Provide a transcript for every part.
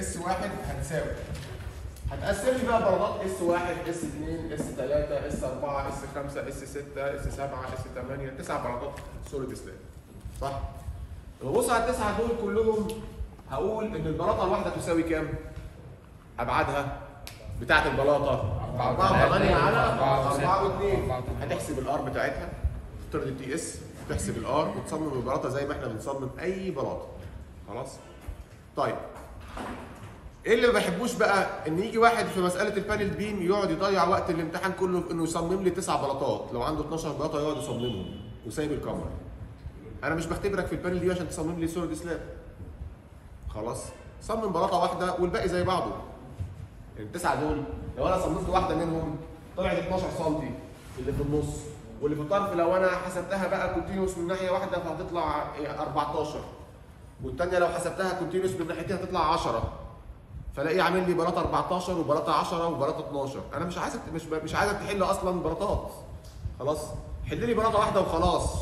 S واحد هتساوي هتقسم لي بقى بلاطات S واحد S اثنين S ثلاثة S أربعة S خمسة S ستة S سبعة S ثمانية تسع بلاطات solid slab صح؟ لما ببص على التسعة دول كلهم هقول إن البلاطة الواحدة تساوي كام؟ أبعادها بتاعة البلاطة. 4 8 على 4 و2 هتحسب ال R بتاعتها تفترض ال TS تحسب ال R وتصمم البلاطة زي ما إحنا بنصمم أي بلاطة. خلاص؟ طيب. إيه اللي ما بحبوش بقى؟ إن يجي واحد في مسألة ال panel beam يقعد يضيع وقت الامتحان كله في إنه يصمم لي تسع بلاطات. لو عنده 12 بلاطة يقعد يصممهم وسايب الكمرة. أنا مش بختبرك في ال panel دي عشان تصمم لي solid slab خلاص. صمم بلاطة واحدة والباقي زي بعضه. التسعة دول لو أنا صممت واحدة منهم طلعت 12 سم اللي في النص. واللي في الطرف لو أنا حسبتها بقى continuous من ناحية واحدة فهتطلع 14 والثانيه لو حسبتها continuous من ناحيتين هتطلع 10 فلاقيه عامل لي بلاطه 14 وبلاطه 10 وبلاطه 12 أنا مش عايزك مش مش عايزك تحل أصلا بلاطات خلاص؟ حل لي بلاطه واحدة وخلاص.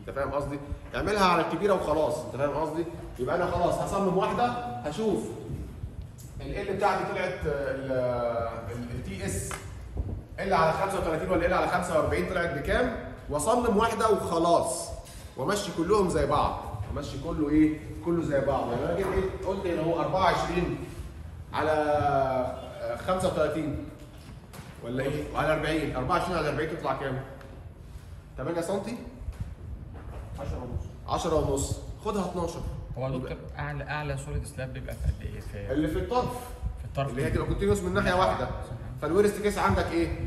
أنت فاهم قصدي؟ اعملها على الكبيرة وخلاص. أنت فاهم قصدي؟ يبقى أنا خلاص هصمم واحدة هشوف. ال بتاعتي طلعت ال ts L على 35 ولا L على 45 طلعت بكام؟ وأصمم واحدة وخلاص. وأمشي كلهم زي بعض. امشي كله إيه؟ كله زي بعض يعني أنا جيت إيه؟ قلت إن هو 24 على آه، 35 ولا إيه؟ وعلى 40 24 على 40 تطلع كام؟ 8 سم 10 ونص. 10 ونص. خدها 12 هو يا دكتور اعلى أعلى solid slab بيبقى في قد إيه؟ في, اللي في الطرف. في الطرف. اللي هي تبقى continuous من ناحية واحدة. فال worst case عندك إيه؟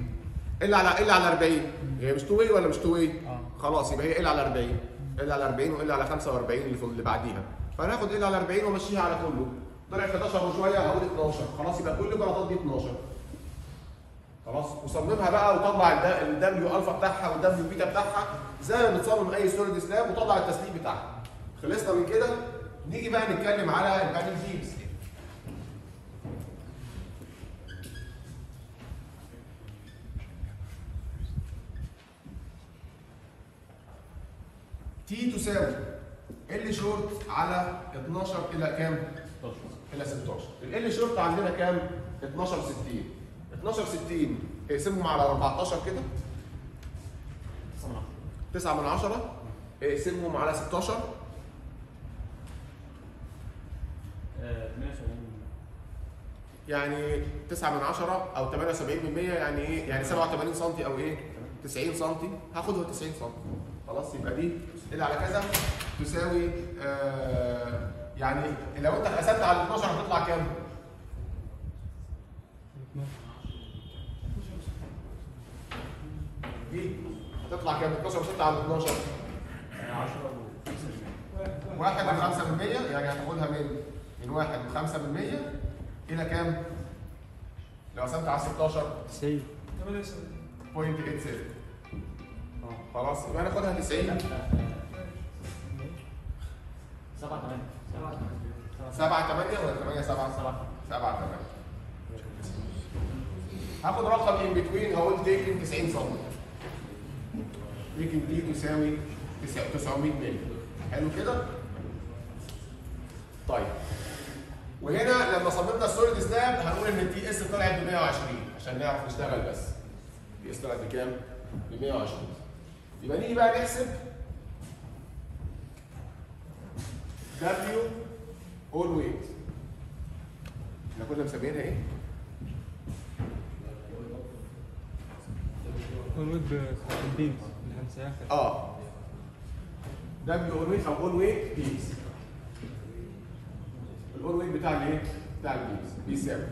L على L على 40 هي مش two way ولا مش two way؟ آه. خلاص يبقى هي L على 40 L على 40 و L على 45 اللي بعديها. فهناخد L على 40 وامشيها على كله. طلع 11 وشوية هقول 12 خلاص يبقى كل البلاطات دي 12 خلاص وصممها بقى وطلع الدبليو ألفا بتاعها والدبليو بيتا بتاعها زي ما بتصمم أي solid slab وطلع التسليح بتاعها. خلصنا من كده. نيجي بقى نتكلم على ال panel beams. t تساوي L short على 12 إلى كام؟ 16 إلى 16 L short عندنا كام؟ 12 60 12 60 اقسمهم على 14 كده. 9 من 10 اقسمهم على 16 170 يعني 9 من 10 أو 78 من 100 يعني إيه؟ يعني 87 سم أو إيه؟ 90 سم هاخدها 90 سم خلاص يبقى دي اللي على كذا تساوي آه يعني لو انت قسمت على 12 هتطلع كام؟ دي هتطلع كام؟ 12 و6 على 12 10 واحد من خمسة من مية يعني هتاخدها من من واحد من خمسة من مية إلى كام؟ لو قسمت على 16 90 0.87 خلاص يبقى ناخدها 90 7 8 7 8 ولا 8 7 7 7 8 هاخد رقم ان بتوين هقول تيكن 90 سم تيكن دي تساوي 900 مللي. حلو كده؟ طيب. وهنا لما صممنا ال solid slab هنقول إن ال ts طلعت ب 120 عشان نعرف نشتغل بس. ال ts طلعت بكام؟ ب 120 يبقى نيجي بقى نحسب. دبليو اول ويت إحنا كنا مسمينها إيه؟ ونود بال beams اللي هنساها آه w own weight أو own weight beams ال own weight بتاع الايه؟ بتاع ال beams بيساوي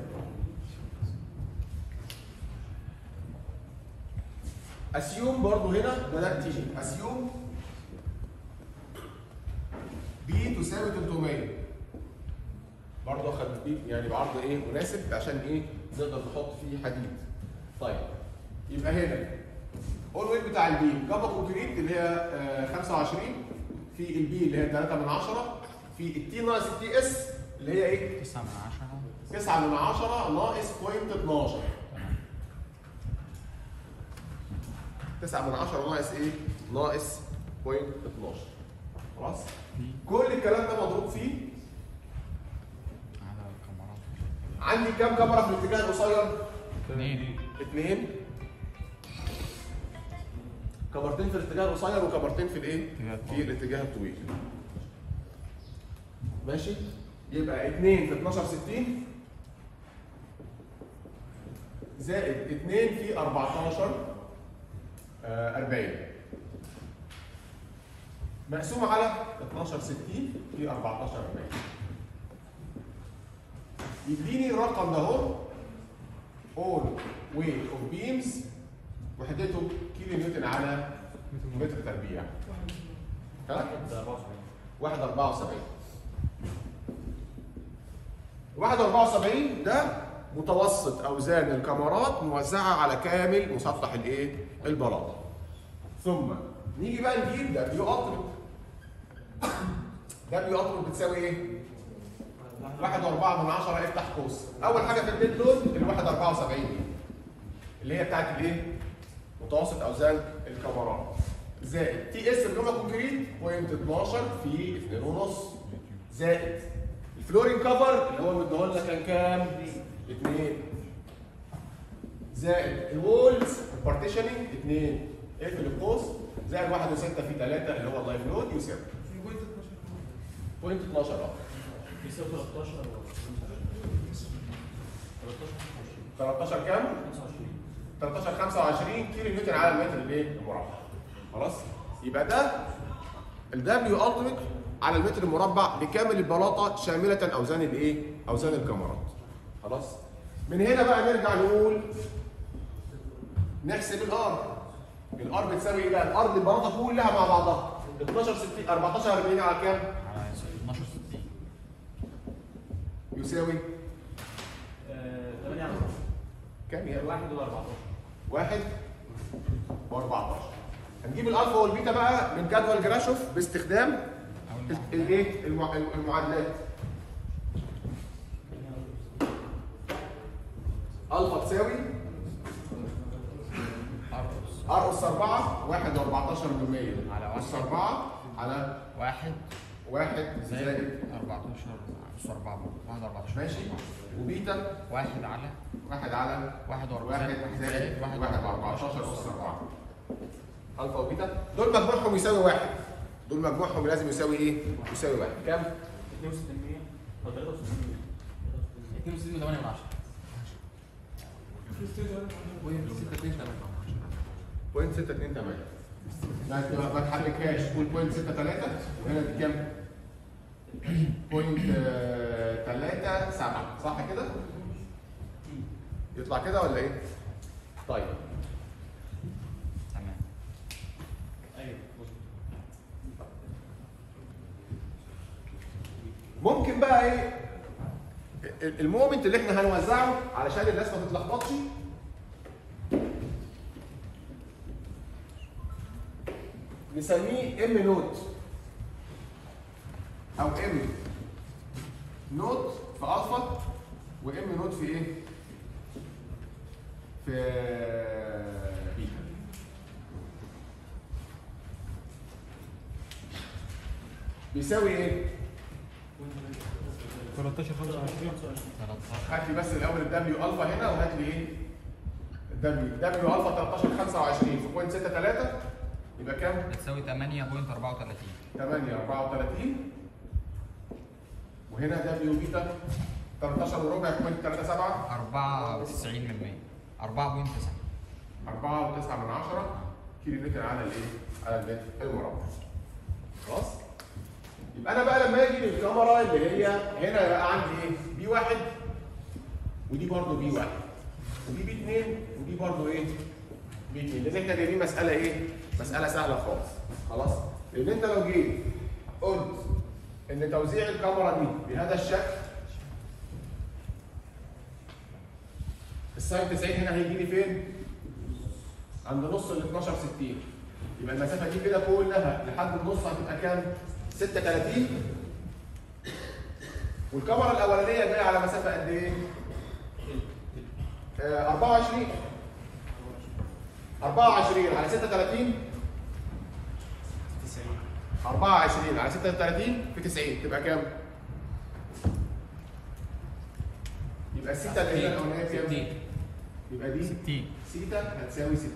assume برضو هنا بدات تيجي assume b تساوي 300 برضه اخد b يعني بعرض إيه؟ مناسب عشان إيه؟ نقدر نحط فيه حديد. طيب يبقى هنا. own weight بتاع ال beam. gamma concrete اللي هي آه، 25 في ال b اللي هي 3 من 10 في ال t ناقص ال ts اللي هي إيه؟ 9 من 10 9 من 10 ناقص point 12 9 من 10 ناقص إيه؟ ناقص point 12 خلاص؟ كل الكلام ده مضروب فيه على عندي كام كمرة في الاتجاه القصير؟ اثنين اثنين كاميرتين في الاتجاه القصير وكاميرتين في الايه؟ في. الاتجاه الطويل. ماشي؟ يبقى 2 في 12 60 زائد 2 في 14 آه 40 مقسوم على 12 60 في 14 40 يديني الرقم ده اهو all weight of beams وحدته كيلو نيوتن على متر تربيع ها؟ واحد 74 واحد 74 واحد 74 ده متوسط أوزان الكاميرات موزعة على كامل مسطح الإيه؟ البلاطه. ثم نيجي بقى نجيب دبليو التيمت. w ultimate بتساوي إيه؟ واحد وأربعة من عشرة افتح قوس. أول حاجة في ال dead load الواحد 74 اللي هي بتاعت الإيه؟ متوسط أوزان الكمرات. زائد ts ب gamma concrete point 12 في 2 ونص زائد ال flooring cover اللي هو مديهولنا كان كام؟ 2 زائد ال walls ال partitioning 2 اقفل القوس زائد 1 و6 في 3 اللي هو ال live load يساوي point 12 آه بيساوي 13 13 كام؟ 13 25 كيلو نيوتن على المتر الايه؟ المربع. خلاص؟ يبقى ده ال w ultimate على المتر المربع لكامل البلاطة شاملة اوزان الإيه؟ اوزان الكمرات. خلاص؟ من هنا بقى نرجع نقول نحسب ال r. ال r بتساوي إيه بقى؟ ال r دي كلها مع بعضها. 12 60 14 40 على كام؟ على 12 60 يساوي 8 على كام يا 1 و14 واحد و14 هنجيب الألفا والبيتا بقى من جدول جراشوف باستخدام الإيه؟ المع- المعادلات. ألفا تساوي r أس 4 1 و14 من 100 على واحد. اس 4 على واحد. 1 زائد زائد 14 اس 4 واحد 14 ماشي. وبيتا؟ واحد على. 1 على. واحد وأربعة- واحد واحد زائد زائد واحد 1 وأربعة. 14 اس 4 ألفا وبيتا؟ دول مجموعهم يساوي واحد. دول مجموعهم لازم يساوي إيه؟ يساوي واحد. كام؟ 62 أو 63 62 من 8 من 10 point 6 2 8 ما تبقى- ما تحركهاش قول point 6 3 وهنا دي كام؟ point 3 7 صح كده؟ يطلع كده ولا إيه؟ طيب ممكن بقى إيه ال- ال moment اللي إحنا هنوزعه علشان الناس ما تتلخبطش نسميه M nought أو M nought في alpha و M nought في إيه؟ في بيتا بيساوي إيه؟ 13 25 13 هات لي بس الأول ال W alpha هنا وهات لي إيه؟ الدبليو دبليو الفا 13 25 في point 6 3 يبقى كام؟ بتساوي 8.34 8 34 وهنا W beta 13 وربع point 3 7 94 من 100 4.9 4 و9 من 10 كيلو متر على الايه؟ على المتر المربع. خلاص؟ يبقى أنا بقى لما أجي للكمرة اللي هي هنا بقى عندي إيه؟ B واحد ودي برضه B واحد ودي B اثنين ودي برضه إيه؟ B اثنين لأن إحنا جايبين مسألة إيه؟ مسألة سهلة خالص خلاص؟ لأن أنت لو جيت قلت إن توزيع الكمرة دي بهذا الشكل الساين 90 هنا هيجي لي فين؟ عند نص ال 12 60 يبقى المسافة دي كده كلها لحد النص هتبقى كام؟ 36 والكاميرا الأولانية جاية على مسافة قد إيه؟ آه 24 24 على 36 24 على 36 في 90 تبقى كام؟ يبقى السيتا اللي هي كام؟ 60 يبقى دي 60 سيتا هتساوي 60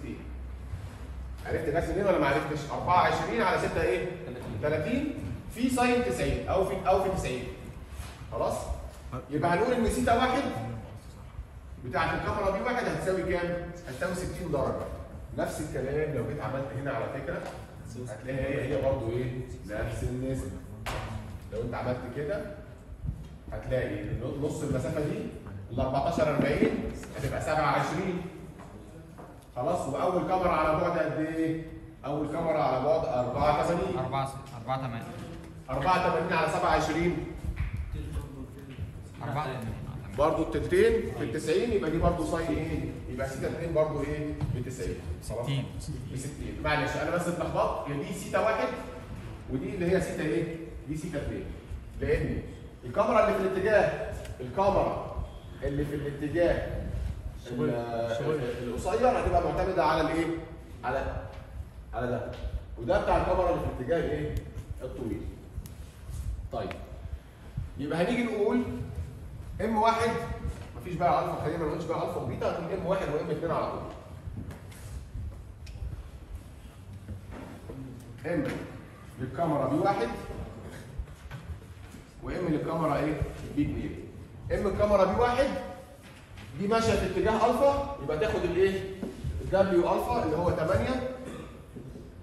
عرفت جت منين ولا ما عرفتش؟ 24 على 6 إيه؟ 30 في sine 90 أو في أو في 90 خلاص؟ يبقى هنقول إن سيتا واحد بتاعت الكمرة دي واحد هتساوي كام؟ هتساوي 60 درجة نفس الكلام لو جيت عملت هنا على فكرة هتلاقي هي هي برضه إيه؟ نفس النسبة. لو أنت عملت كده هتلاقي نص المسافة دي ال 14 40 هتبقى 27 خلاص؟ وأول كاميرا على بعد قد إيه؟ أول كاميرا على بعد 84 4 4 8 84 على 27 4 برضه التلتين في ال 90 يبقى دي برضه ساين إيه؟ يبقى سيتا 2 برضه إيه؟ ب 90 خلاص؟ 60 ب 60 معلش أنا بس اتلخبطت هي دي سيتا واحد ودي اللي هي سيتا إيه؟ دي سيتا 2 لأن الكمرة اللي في الاتجاه الكمرة اللي في الاتجاه ال- ال- القصير هتبقى معتمدة على الايه؟ على على ده وده بتاع الكمرة اللي في الاتجاه الايه؟ الطويل. طيب يبقى هنيجي نقول M واحد مفيش بقى ألفا خلينا ما نقولش بقى alpha و beta هنقول M واحد و M اثنين على طول. M للكمرة B واحد و M للكمرة إيه؟ B 2 M الكمرة B واحد دي ماشية في اتجاه ألفا يبقى تاخد الإيه؟ ال W alpha اللي هو 8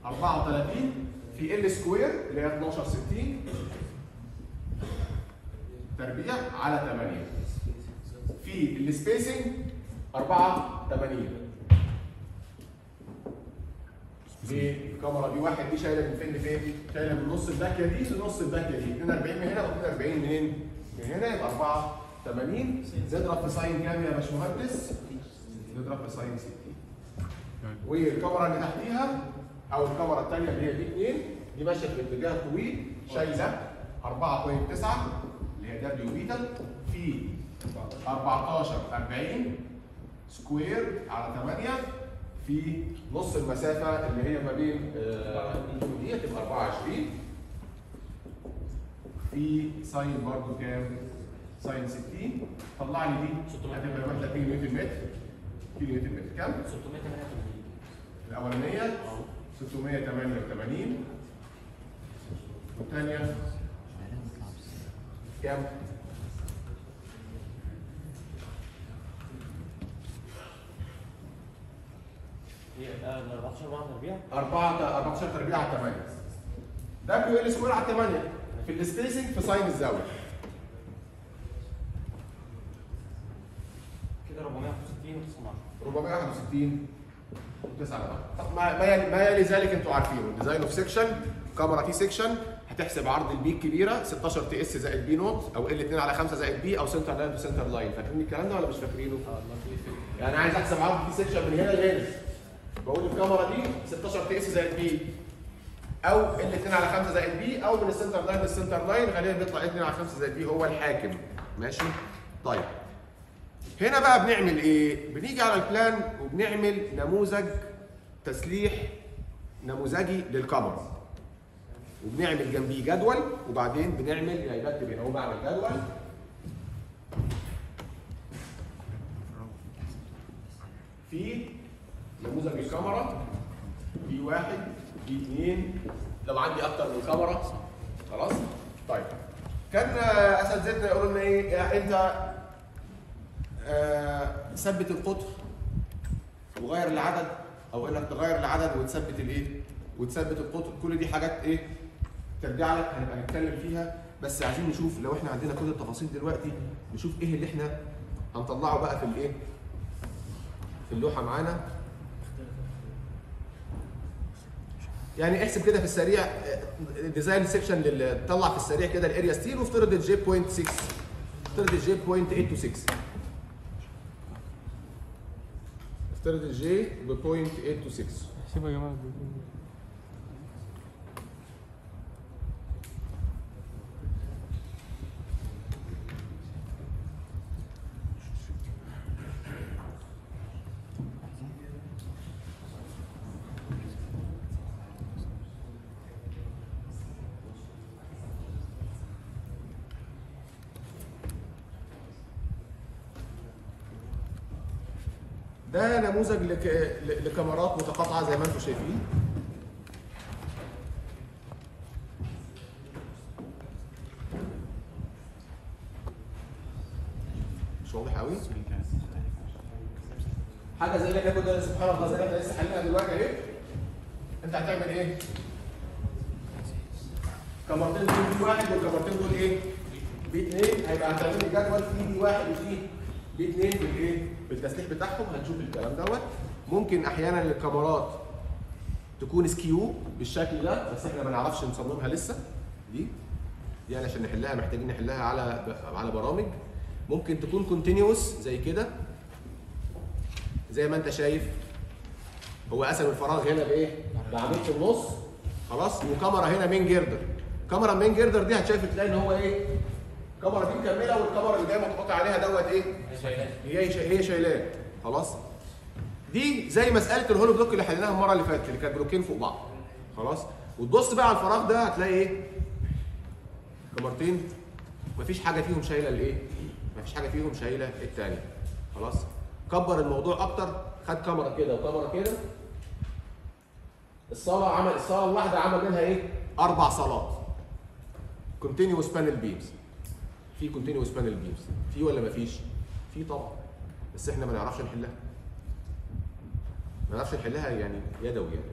34 في L square اللي هي 12 60 تربيع على 8 في ال spacing 84 ليه؟ الكمرة دي واحد دي شايلة من فين لفين؟ شايلة من نص الباكية دي لنص الباكية دي 42 من هنا و42 منين؟ من هنا يبقى 84 نضرب في sine كام يا باشمهندس؟ نضرب في sine 60 والكمرة اللي تحتيها أو الكاميرا الثانية اللي هي دي 2 دي ماشية في اتجاه طويل شايلة 4.9 اللي هي W beta في 14 40 square على 8 في نص المسافة اللي هي ما بين آه، دي تبقى 24 في sine برضو كام؟ sine 60 طلع لي دي هتبقى الوحده كيلو نيوتن متر كيلو نيوتن متر كام؟ 688 الأولانية 688 والثانية كام؟ هي آه، 14 4 تربيع 4 14 تربيع على 8 ده Q L square على 8 في ال spacing في sine الزاوية. كده 465 و 461 و9 طب ما ما يلي, ما يلي ذلك أنتوا عارفينه. design of section كمرة T section هتحسب عرض ال B الكبيرة 16 ts زائد b nought أو L 2 على 5 زائد b أو center line center line. فاكرين الكلام ده ولا مش فاكرينه؟ يعني عايز أحسب عرض ال T section من هنا لهنا. بقول الكمرة دي 16 ts زائد b أو L 2 على 5 زائد b أو من ال center line لل center line غالبا بيطلع 2 على 5 زائد b هو الحاكم. ماشي؟ طيب. هنا بقى بنعمل إيه؟ بنيجي على ال plan وبنعمل نموذج تسليح نموذجي للكاميرا. وبنعمل جنبيه جدول وبعدين بنعمل يعني بكتب هنا اهو بعمل جدول. في نموذج الكاميرا في واحد في اثنين لو عندي أكتر من كاميرا خلاص. طيب. كان آه، اساتذتنا يقولوا لنا إيه؟ يا أنت آه، ثبت القطر وغير العدد أو إنك تغير العدد وتثبت الإيه؟ وتثبت القطر. كل دي حاجات إيه؟ ترجع لك هنبقى نتكلم فيها. بس عايزين نشوف لو إحنا عندنا كل التفاصيل دلوقتي نشوف إيه اللي إحنا هنطلعه بقى في الايه؟ في اللوحة معانا. يعني احسب كده في السريع design section طلع في السريع كده ال area steel وافترض ال J point 6 افترض ال J point 826 افترض ال J point 826 احسبها يا جماعة. ده نموذج لك... لكاميرات متقاطعة زي ما أنتم شايفين مش واضح قوي حاجة زي اللي إحنا كنا سبحان الله زي اللي إحنا لسه حليناها دلوقتي اهي انت هتعمل إيه؟ كاميرتين دول واحد والكاميرتين دول إيه؟ بي اثنين هيبقى هتعمل لي جدول فيه بي واحد وفيه بي اثنين بالايه؟ بالتسليح بتاعهم هنشوف الكلام دوت. ممكن أحيانا الكاميرات تكون skew بالشكل ده بس إحنا ما نعرفش نصممها لسه. دي؟ دي علشان نحلها محتاجين نحلها على على برامج. ممكن تكون continuous زي كده. زي ما أنت شايف. هو قسم الفراغ هنا بإيه؟ بعمود في النص. خلاص؟ وكاميرا هنا main girder كاميرا main girder دي هتشايف تلاقي إن هو إيه؟ الكاميرا دي مكملة والكاميرا اللي جاية متقاطع عليها دوت إيه؟ هي هي شايلاه خلاص؟ دي زي مسألة ال hollow block اللي حليناها المرة اللي فاتت اللي كانت بلوكين فوق بعض. خلاص؟ وتبص بقى على الفراغ ده هتلاقي إيه؟ كاميرتين مفيش حاجة فيهم شايلة الإيه؟ مفيش حاجة فيهم شايلة الثانية خلاص؟ كبر الموضوع أكتر. خد كاميرا كده وكاميرا كده. الصاله عمل الصاله الواحدة عمل منها إيه؟ أربع صالات continuous panelled beams في continuous panelled beams في ولا مفيش؟ في طبعا بس إحنا ما نعرفش نحلها. ما نعرفش نحلها يعني يدوي يعني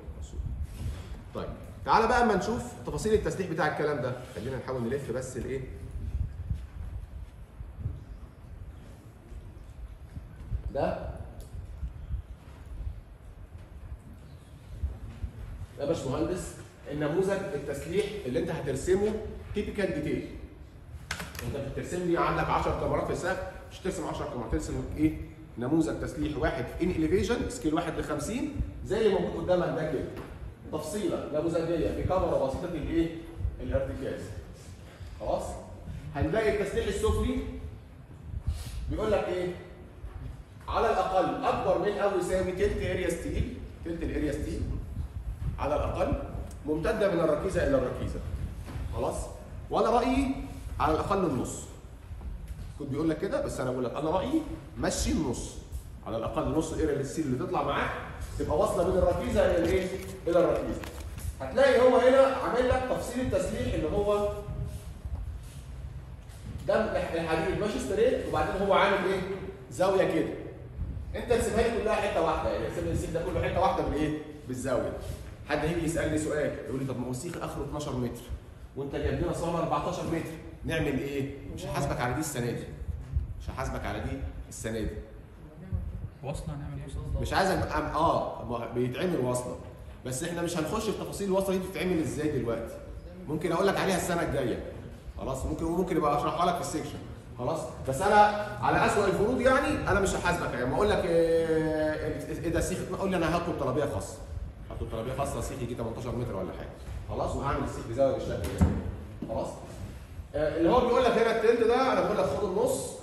طيب تعالى بقى أما نشوف تفاصيل التسليح بتاع الكلام ده. خلينا نحاول نلف بس الإيه؟ ده؟ يا باشمهندس النموذج التسليح اللي أنت هترسمه typical detail انت بترسم لي عندك 10 كاميرات في السقف مش ترسم 10 كاميرات ترسم إيه؟ نموذج تسليح واحد ان elevation scale 1 ل 50 زي اللي موجود قدامك ده كده. تفصيلة نموذجية في كاميرا بسيطة الايه الارتكاز. خلاص؟ هنلاقي التسليح السفلي بيقول لك إيه؟ على الأقل أكبر من أو يساوي تلت area steel تلت ال area steel على الأقل ممتدة من الركيزة إلى الركيزة. خلاص؟ وأنا رأيي على الأقل النص. كنت بيقول لك كده بس أنا بقول لك أنا رأيي مشي النص. على الأقل نص ال area steel اللي تطلع معاك تبقى واصلة من الركيزة إلى الإيه؟ إلى الركيزة. هتلاقي هو هنا عامل لك تفصيل التسليح اللي هو ده الحديد. ماشي straight وبعدين هو عامل إيه؟ زاوية كده. أنت ارسمها لي كلها حتة واحدة يعني ارسم السيخ ده كله حتة واحدة بالإيه؟ بالزاوية. حد هيجي يسألني سؤال يقول لي طب ما هو السيخ آخره 12 متر وأنت جايب لنا صالة 14 متر. نعمل إيه؟ مش هحاسبك على دي السنة دي. مش هحاسبك على دي السنة دي. وصلة نعمل وصلة مش عايز. آه ما بيتعمل وصلة. بس إحنا مش هنخش في تفاصيل الوصلة دي بتتعمل إزاي دلوقتي. ممكن أقول لك عليها السنة الجاية. خلاص؟ ممكن وممكن يبقى أشرحها لك في ال section خلاص؟ بس أنا على اسوء الفروض يعني أنا مش هحاسبك. يعني لما أقول لك إيه إيه ده السيخ قول لي أنا هطلب طلبية خاصة. هطلب طلبية خاصة السيخ يجي 18 متر ولا حاجة. خلاص؟ وهعمل السيخ بزاوية بالشكل ده. خلاص؟ آه، اللي هو بيقول لك هنا التلت ده أنا بقول لك خد النص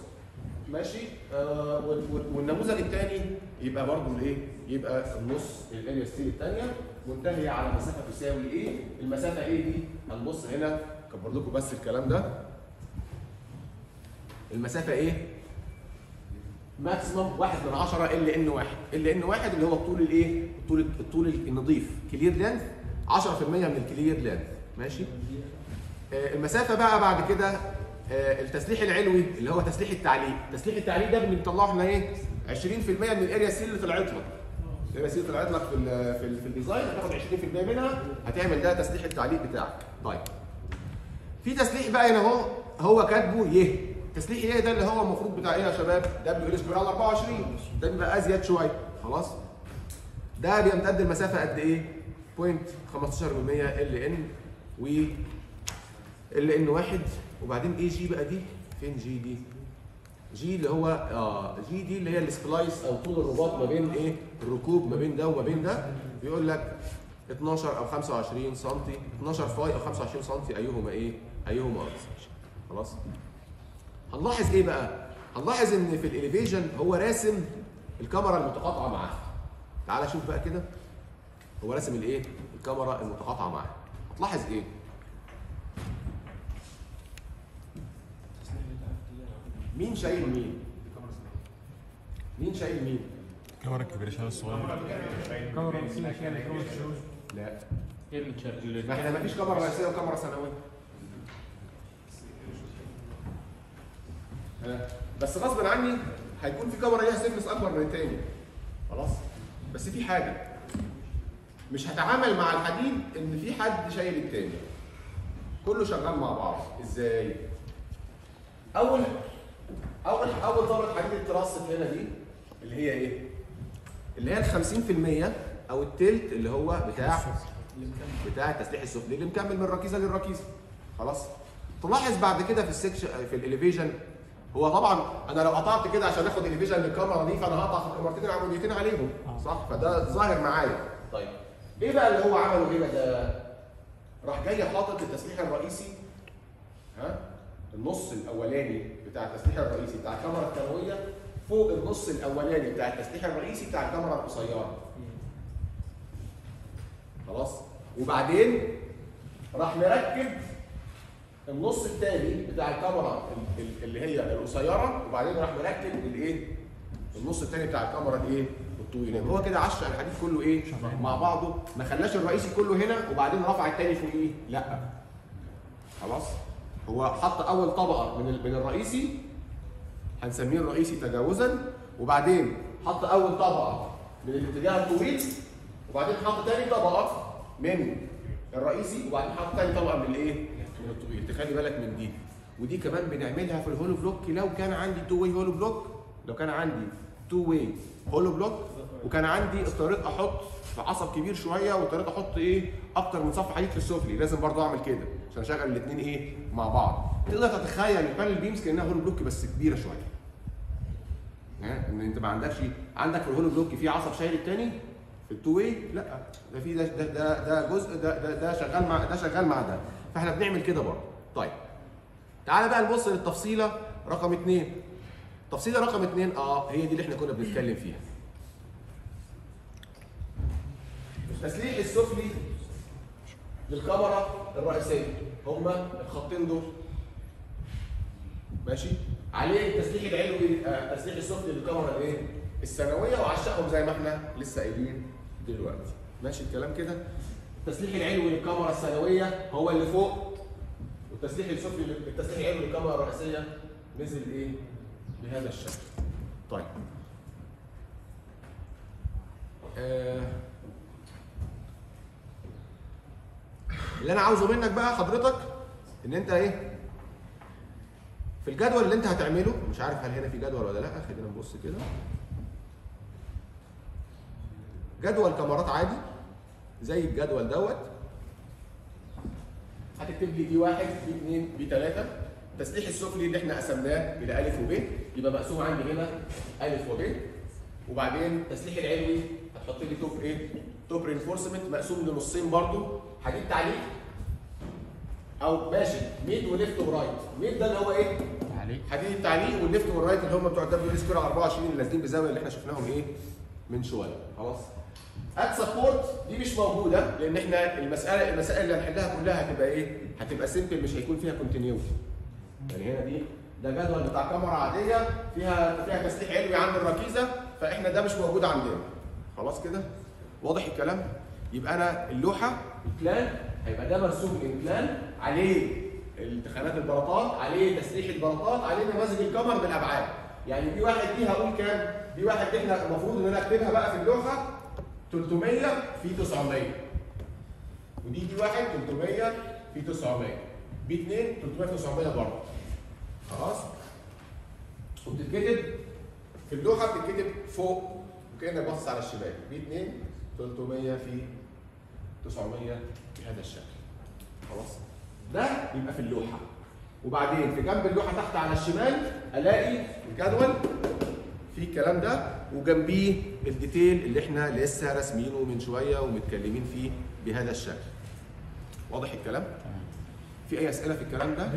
ماشي آه وال- وال- والنموذج الثاني يبقى برضه الايه؟ يبقى النص ال area steel الثانية منتهيه على مسافة تساوي إيه؟ المسافة إيه دي؟ هنبص هنا كبر لكم بس الكلام ده المسافة إيه؟ maximum 1 من 10 L n 1 L n 1 اللي هو الطول الإيه؟ الطول الطول النظيف clear length 10% من ال clear length ماشي؟ آه، المسافة بقى بعد كده آه، التسليح العلوي اللي هو تسليح التعليق تسليح التعليق ده بنطلعه إحنا إيه؟ 20% من ال area steel اللي طلعت لك ال area steel طلعت لك في ال في, في ال design هتاخد 20% منها هتعمل ده تسليح التعليق بتاعك. طيب. في تسليح بقى هنا أهو هو كاتبه يه. تسليح يه ده اللي هو المفروض بتاع إيه يا شباب؟ دبليو سكوير على 24 ده بيبقى أزيد شوية. خلاص. ده بيمتد المسافة قد إيه؟ 0.15% ال ان و ال ان واحد وبعدين إيه جي بقى دي؟ فين جي دي؟ جي اللي هو آه جي دي اللي هي السبلايس أو طول الرباط ما بين إيه؟ الركوب ما بين ده وما بين ده. بيقول لك 12 أو 25 سم 12 phi أو 25 سم أيهما إيه؟ أيهما اقصر خلاص؟ هنلاحظ إيه بقى؟ هنلاحظ إن في ال elevation هو راسم الكاميرا المتقاطعة معاه. تعال شوف بقى كده. هو راسم الايه الكاميرا المتقاطعة معاه. هتلاحظ إيه؟ مين شايل مين؟ مين شايل مين؟ كاميرا كبيرة شغال الصغير. كاميرا رئيسية شايلة كاميرا الشغل لا. تشغل ما إحنا ما فيش كاميرا رئيسية وكاميرا ثانوية. ها، بس غصب عني هيكون في كاميرا ليها سيكنس أكبر من التاني. خلاص؟ بس في حاجة. مش هتعامل مع الحديد إن في حد شايل التاني. كله شغال مع بعض. إزاي؟ أول اول أول طبقه حديد التراس هنا دي اللي هي إيه؟ اللي هي ال 50% أو التلت اللي هو بتاع بتاع التسليح السفلي اللي مكمل من الركيزة للركيزة. خلاص؟ تلاحظ بعد كده في ال section في ال elevation هو طبعا أنا لو قطعت كده عشان آخد elevation للكاميرا دي فأنا هقطع في الكاميرتين العموديتين عليهم. صح؟ فده ظاهر معايا. طيب. إيه بقى اللي هو عمله هنا ده؟ راح جاي حاطط التسليح الرئيسي. ها؟ النص الأولاني بتاع التسليح الرئيسي بتاع الكاميرا الثانويه فوق النص الأولاني بتاع التسليح الرئيسي بتاع الكاميرا القصيرة. خلاص؟ وبعدين راح مركب النص الثاني بتاع الكاميرا ال- ال- اللي هي القصيرة وبعدين راح مركب الايه؟ النص الثاني بتاع الكاميرا الايه؟ الطويلة. هو كده عشق الحديد كله إيه؟ مع بعضه. ما خلاش الرئيسي كله هنا وبعدين رفع الثاني فوقيه لا. خلاص؟ هو حط أول طبقة من من الرئيسي هنسميه الرئيسي تجاوزا وبعدين حط أول طبقة من الاتجاه الطويل وبعدين حط تاني طبقة من الرئيسي وبعدين حط تاني طبقة من الإيه؟ من الطويل. تخلي بالك من دي. ودي كمان بنعملها في ال hollow block. لو كان عندي two way hollow block لو كان عندي two way hollow block وكان عندي اضطريت أحط في عصب كبير شوية واضطريت أحط إيه أكتر من صف حديد في السفلي. لازم برضه اعمل كده عشان اشغل الاثنين إيه مع بعض. تقدر تتخيل ال panelled beams كأنها hollow block بس كبيرة شوية؟ إن انت ما عندكش عندك في ال hollow block في عصب شايل التاني؟ في ال two way؟ لا. ده في ده ده ده, ده جزء ده, ده ده شغال مع ده شغال مع ده. فاحنا بنعمل كده برضه. طيب. تعالى بقى نبص للتفصيلة رقم اثنين تفصيلة رقم اثنين آه هي دي اللي إحنا كنا بنتكلم فيها. التسليح السفلي للكاميرا الرئيسية. هما الخطين دول. ماشي؟ عليه التسليح العلوي آه، التسليح السفلي للكاميرا الايه؟ الثانوية وعشقهم زي ما إحنا لسه قايلين دلوقتي. ماشي الكلام كده؟ التسليح العلوي للكاميرا الثانوية هو اللي فوق. والتسليح السفلي التسليح العلوي للكاميرا الرئيسية نزل إيه؟ بهذا الشكل. طيب. آه اللي أنا عاوزه منك بقى حضرتك إن أنت إيه في الجدول اللي أنت هتعمله مش عارف هل هنا في جدول ولا لأ خلينا نبص كده. جدول كمرات عادي زي الجدول دوت. هتكتب لي B واحد B اثنين B ثلاثة التسليح السفلي اللي إحنا قسمناه إلى ألف وب يبقى مقسوم عندي هنا ألف وب. وبعدين التسليح العلوي هتحط لي top إيه؟ top reinforcement مقسوم لنصين برضو. حديد تعليق أو ماشي. mid و left و right mid ده اللي هو إيه؟ عليك حديد التعليق وال left وال right اللي هم بتوع ال W square 24 اللي نازلين بزاوية اللي إحنا شفناهم إيه؟ من شوية. خلاص. at support دي مش موجودة لأن إحنا المسألة المسائل اللي هنحلها كلها هتبقى إيه؟ هتبقى simple مش هيكون فيها continuity يعني هنا دي ده جدول بتاع كمرة عادية فيها فيها تسليح علوي عند الركيزة فإحنا ده مش موجود عندنا. خلاص كده؟ واضح الكلام؟ يبقى أنا اللوحة ال plan هيبقى ده مرسوم ال plan عليه التخانات البلاطات عليه تسليح البلاطات عليه نماذج الكمرة بالابعاد يعني دي واحد دي هقول كام؟ دي واحد إحنا المفروض إن أنا أكتبها بقى في اللوحة 300 في 900 ودي دي واحد 300 في 900 بي 2 300 في 900 برضه. خلاص؟ وبتتكتب في اللوحة بتتكتب فوق وكأنك باصص على الشمال. بي 2 300 في 900 بهذا الشكل. خلاص؟ ده يبقى في اللوحة. وبعدين في جنب اللوحة تحت على الشمال ألاقي الجدول فيه الكلام ده وجنبيه الديتيل اللي إحنا لسه راسمينه من شوية ومتكلمين فيه بهذا الشكل. واضح الكلام؟ في أي أسئلة في الكلام ده؟